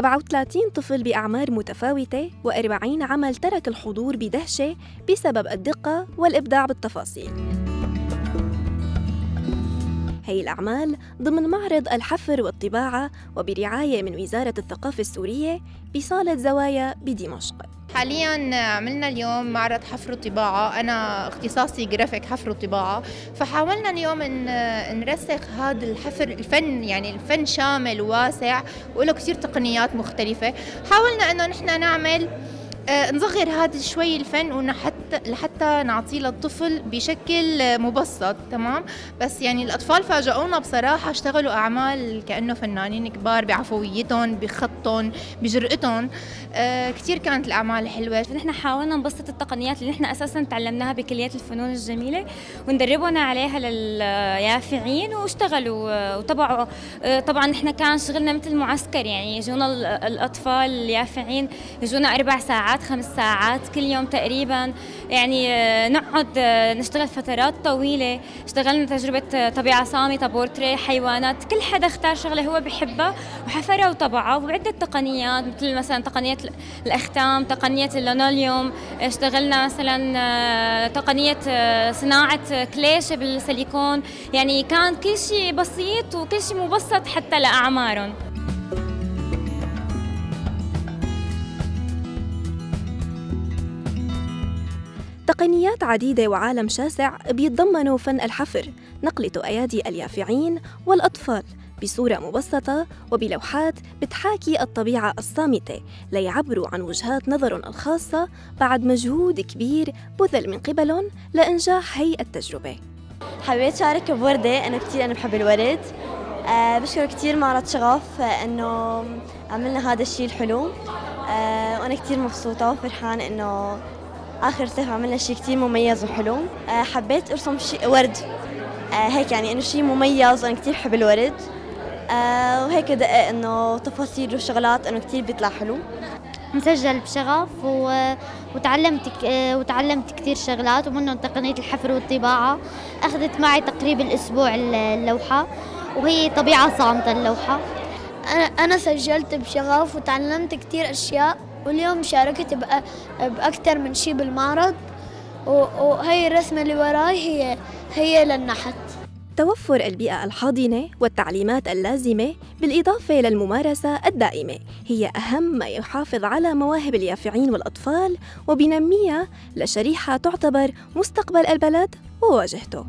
37 طفل بأعمار متفاوتة و40 عمل ترك الحضور بدهشة بسبب الدقة والإبداع بالتفاصيل. هي الأعمال ضمن معرض الحفر والطباعة وبرعاية من وزارة الثقافة السورية بصالة زوايا بدمشق. حاليا عملنا اليوم معرض حفر وطباعة أنا اختصاصي جرافيك حفر وطباعة فحاولنا اليوم إن نرسخ هذا الحفر الفن يعني الفن شامل وواسع وله كثير تقنيات مختلفة. حاولنا إنه نحن نعمل آه، نصغر هذا شوي الفن ونحتى لحتى نعطيه للطفل بشكل مبسط تمام؟ بس يعني الأطفال فاجئونا بصراحة اشتغلوا أعمال كأنه فنانين كبار بعفويتهم بخطهم بجرأتهم. آه كثير كانت الأعمال حلوة. نحن حاولنا نبسط التقنيات اللي نحن أساسا تعلمناها بكليات الفنون الجميلة وندربهم عليها لليافعين واشتغلوا وطبعوا آه، طبعا نحن كان شغلنا مثل معسكر يعني يجونا الأطفال اليافعين يجونا أربع ساعات خمس ساعات كل يوم تقريبا. يعني آه، نقعد آه، نشتغل فترات طويلة. اشتغلنا تجربة آه، طبيعة صامتة بورتري حيوانات كل حدا اختار شغلة هو بحبها وحفرها وطبعها وعدة تقنيات مثل مثلا تقنية الأختام تقنية اللونوليوم اشتغلنا مثلا تقنية صناعة كليشة بالسيليكون. يعني كان كل شيء بسيط وكل شيء مبسط حتى لأعمارهم. تقنيات عديدة وعالم شاسع بيتضمنوا فن الحفر. نقلة أيادي اليافعين والأطفال بصورة مبسطة وبلوحات بتحاكي الطبيعة الصامتة ليعبروا عن وجهات نظرهم الخاصة بعد مجهود كبير بذل من قبلهم لإنجاح هي التجربة. حبيت شارك بوردة أنا كثير أنا بحب الورد. أه بشكر كثير معرض شغف أنه عملنا هذا الشيء الحلو. أه وأنا كثير مبسوطة وفرحانة أنه آخر صيف عملنا شيء كثير مميز وحلو. أه حبيت أرسم شيء ورد. أه هيك يعني إنه شيء مميز وأنا كثير بحب الورد. أه وهيك دقق إنه تفاصيل وشغلات إنه كثير بيطلع حلو. مسجل بشغف و... وتعلمت وتعلمت كثير شغلات ومنهم تقنيه الحفر والطباعة. أخذت معي تقريبا أسبوع اللوحة وهي طبيعة صامتة اللوحة. أنا أنا سجلت بشغف وتعلمت كثير أشياء. واليوم شاركت بأكثر من شيء بالمعرض وهي الرسمة اللي وراي هي هي للنحت. توفر البيئة الحاضنة والتعليمات اللازمة بالإضافة للممارسة الدائمة. هي أهم ما يحافظ على مواهب اليافعين والأطفال وبنميها لشريحة تعتبر مستقبل البلد وواجهته.